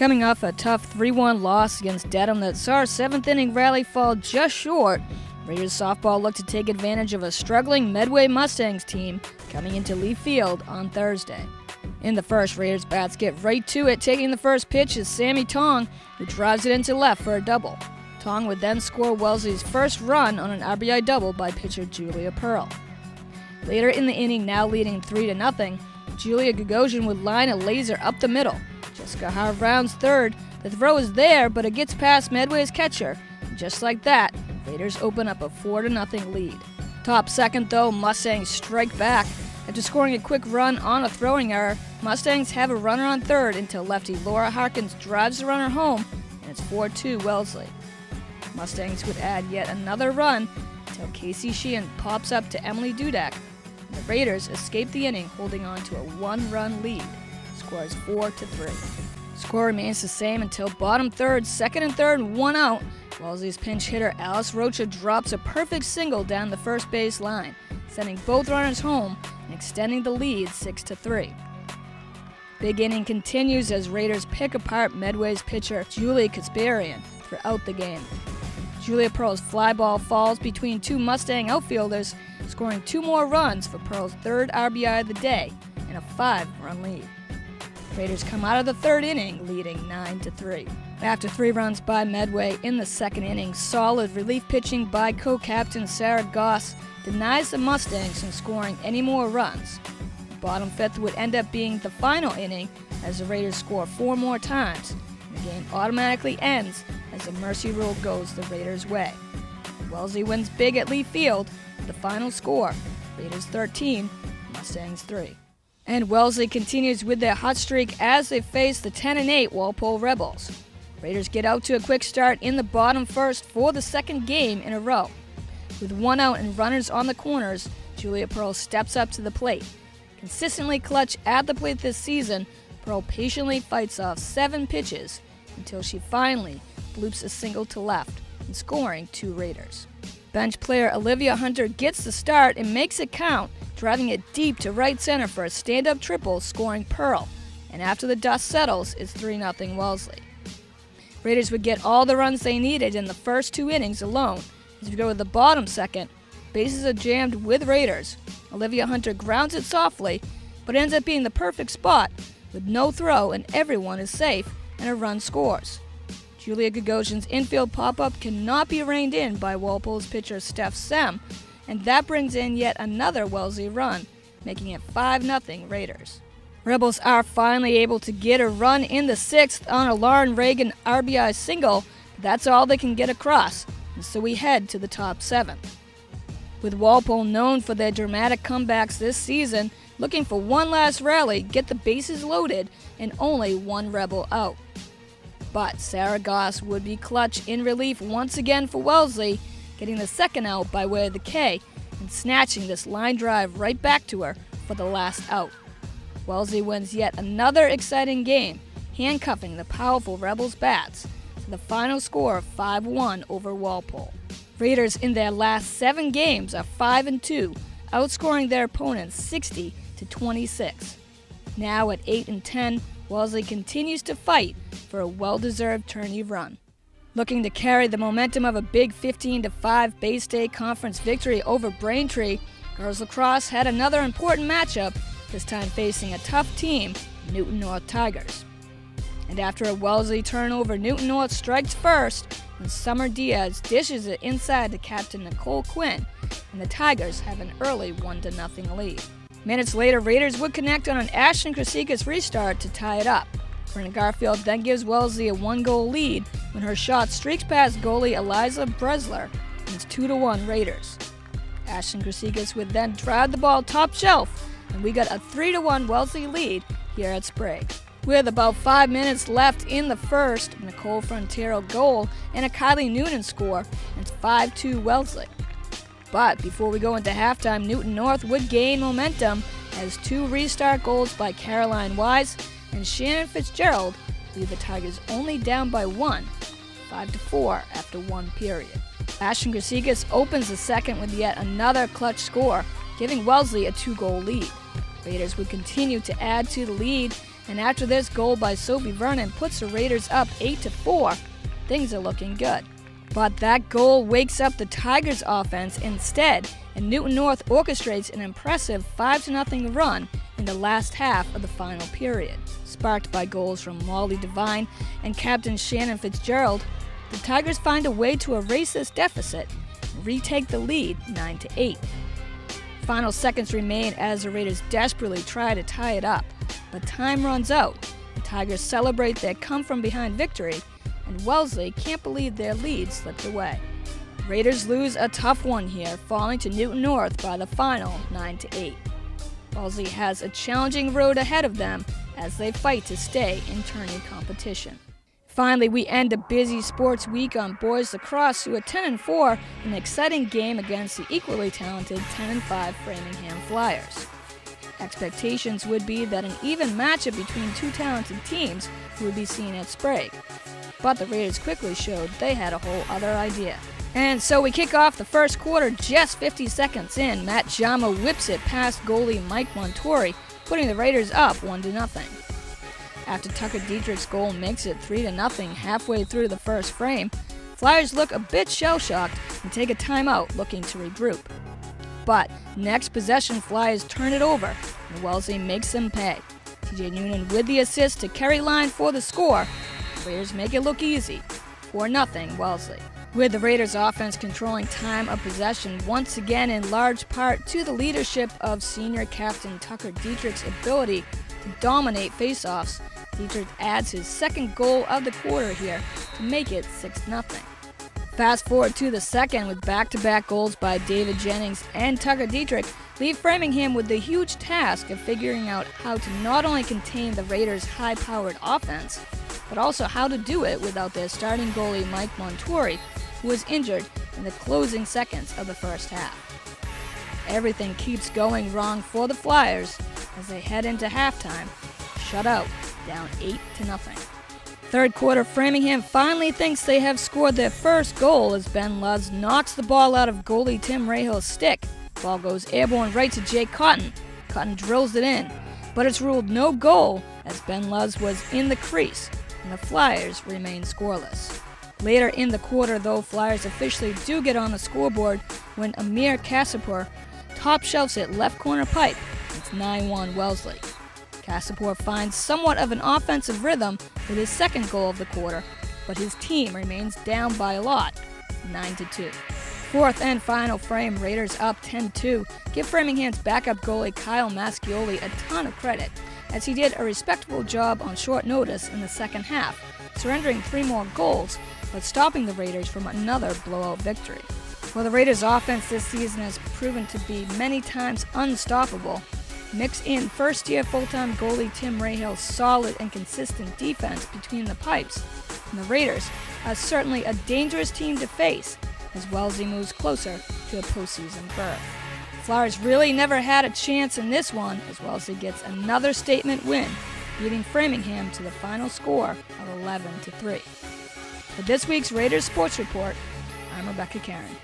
Coming off a tough 3 1 loss against Dedham that saw our seventh inning rally fall just short, Raiders softball looked to take advantage of a struggling Medway Mustangs team coming into Lee Field on Thursday. In the first, Raiders bats get right to it, taking the first pitch is Sammy Tong, who drives it into left for a double. Tong would then score Wellesley's first run on an RBI double by pitcher Julia Pearl. Later in the inning, now leading 3 to nothing, Julia Gagosian would line a laser up the middle, Jessica rounds third. The throw is there, but it gets past Medway's catcher. And just like that, Raiders open up a 4 0 lead. Top second, though, Mustangs strike back. After scoring a quick run on a throwing error, Mustangs have a runner on third until lefty Laura Harkins drives the runner home, and it's 4 2 Wellesley. Mustangs would add yet another run until Casey Sheehan pops up to Emily Dudak. The Raiders escape the inning holding on to a one run lead scores 4 to 3. Score remains the same until bottom third, second and third, one out. Wellesley's pinch hitter Alice Rocha drops a perfect single down the first base line, sending both runners home and extending the lead 6 to 3. Big inning continues as Raiders pick apart Medway's pitcher Julie Kasparian throughout the game. Julia Pearl's fly ball falls between two Mustang outfielders, scoring two more runs for Pearl's third RBI of the day and a five run lead. Raiders come out of the third inning leading 9 to 3. After three runs by Medway in the second inning, solid relief pitching by co-captain Sarah Goss denies the Mustangs from scoring any more runs. Bottom fifth would end up being the final inning as the Raiders score four more times. The game automatically ends as the mercy rule goes the Raiders' way. Wellesley wins big at Lee Field the final score Raiders 13, Mustangs 3. And Wellesley continues with their hot streak as they face the 10 and 8 Walpole Rebels. Raiders get out to a quick start in the bottom first for the second game in a row. With one out and runners on the corners, Julia Pearl steps up to the plate. Consistently clutch at the plate this season, Pearl patiently fights off seven pitches until she finally bloops a single to left and scoring two Raiders. Bench player Olivia Hunter gets the start and makes it count driving it deep to right center for a stand up triple, scoring Pearl. And after the dust settles, it's 3 0 Wellesley. Raiders would get all the runs they needed in the first two innings alone. As we go to the bottom second, bases are jammed with Raiders. Olivia Hunter grounds it softly, but ends up being the perfect spot with no throw and everyone is safe and a run scores. Julia Gagosian's infield pop up cannot be reined in by Walpole's pitcher Steph Sem, and that brings in yet another Wellesley run, making it 5 0 Raiders. Rebels are finally able to get a run in the sixth on a Lauren Reagan RBI single, that's all they can get across, and so we head to the top seven. With Walpole known for their dramatic comebacks this season, looking for one last rally, get the bases loaded, and only one Rebel out. But Sarah Goss would be clutch in relief once again for Wellesley getting the second out by way of the K and snatching this line drive right back to her for the last out. Wellesley wins yet another exciting game, handcuffing the powerful Rebels bats to the final score of 5 1 over Walpole. Raiders in their last seven games are 5 and 2, outscoring their opponents 60 to 26. Now at 8 and 10, Wellesley continues to fight for a well deserved tourney run. Looking to carry the momentum of a big 15 5 Bay State Conference victory over Braintree, girls lacrosse had another important matchup, this time facing a tough team, Newton North Tigers. And after a Wellesley turnover, Newton North strikes first when Summer Diaz dishes it inside to captain Nicole Quinn, and the Tigers have an early 1 0 lead. Minutes later, Raiders would connect on an Ashton Krasikas restart to tie it up. Brennan Garfield then gives Wellesley a one goal lead when her shot streaks past goalie Eliza Bresler and it's 2 to 1 Raiders. Ashton Krasikas would then drive the ball top shelf, and we got a 3 to 1 Wellesley lead here at Sprague. With about five minutes left in the first, Nicole Frontiero goal and a Kylie Noonan score, and it's 5 2 Wellesley. But before we go into halftime, Newton North would gain momentum as two restart goals by Caroline Wise and Shannon Fitzgerald leave the Tigers only down by one, 5 to 4 after one period. Ashton Krasikas opens the second with yet another clutch score, giving Wellesley a two goal lead. Raiders would continue to add to the lead And after this goal by Sophie Vernon puts the Raiders up 8 to 4, things are looking good. But that goal wakes up the Tigers offense instead, and Newton North orchestrates an impressive 5 0 run in the last half of the final period. Sparked by goals from Molly Devine and captain Shannon Fitzgerald, the Tigers find a way to erase this deficit and retake the lead 9 8. Final seconds remain as the Raiders desperately try to tie it up, but time runs out. The Tigers celebrate their come from behind victory, and Wellesley can't believe their lead slipped away. Raiders lose a tough one here, falling to Newton North by the final 9 8. Wellesley has a challenging road ahead of them as they fight to stay in tourney competition. Finally, we end a busy sports week on boys lacrosse who are 10 and 4 in an exciting game against the equally talented 10 and 5 Framingham Flyers. Expectations would be that an even matchup between two talented teams would be seen at Sprague. But the Raiders quickly showed they had a whole other idea. And so we kick off the first quarter just 50 seconds in. Matt Jama whips it past goalie Mike Montori, putting the Raiders up 1 to nothing. After Tucker Dietrich's goal makes it 3 0 halfway through the first frame, Flyers look a bit shell shocked and take a timeout looking to regroup. But next possession, Flyers turn it over, and Wellesley makes them pay. TJ Noonan with the assist to Kerry Line for the score. Raiders make it look easy. 4 0 Wellesley. With the Raiders' offense controlling time of possession once again in large part to the leadership of senior captain Tucker Dietrich's ability to dominate faceoffs Dietrich adds his second goal of the quarter here to make it 6 0. Fast forward to the second with back to back goals by David Jennings and Tucker Dietrich, leave Framingham with the huge task of figuring out how to not only contain the Raiders' high powered offense, but also how to do it without their starting goalie Mike Montori, who was injured in the closing seconds of the first half. Everything keeps going wrong for the Flyers as they head into halftime, shut out down 8 to nothing. Third quarter, Framingham finally thinks they have scored their first goal as Ben Luz knocks the ball out of goalie Tim Rahill's stick. Ball goes airborne right to Jake Cotton. Cotton drills it in, but it's ruled no goal as Ben Luz was in the crease, and the Flyers remain scoreless. Later in the quarter, though, Flyers officially do get on the scoreboard when Amir Kassipur top shelves it left corner pipe. It's 9 1 Wellesley. Kassipur finds somewhat of an offensive rhythm with his second goal of the quarter, but his team remains down by a lot, 9 2. Fourth and final frame, Raiders up 10 2. Give Framingham's backup goalie Kyle Mascioli a ton of credit, as he did a respectable job on short notice in the second half, surrendering three more goals, but stopping the Raiders from another blowout victory. While the Raiders' offense this season has proven to be many times unstoppable, Mix in first year full time goalie Tim Rahill's solid and consistent defense between the pipes, and the Raiders are certainly a dangerous team to face as Wellesley moves closer to a postseason berth. Flyers really never had a chance in this one as Wellesley gets another statement win, beating Framingham to the final score of 11 to 3. For this week's Raiders Sports Report, I'm Rebecca Karen.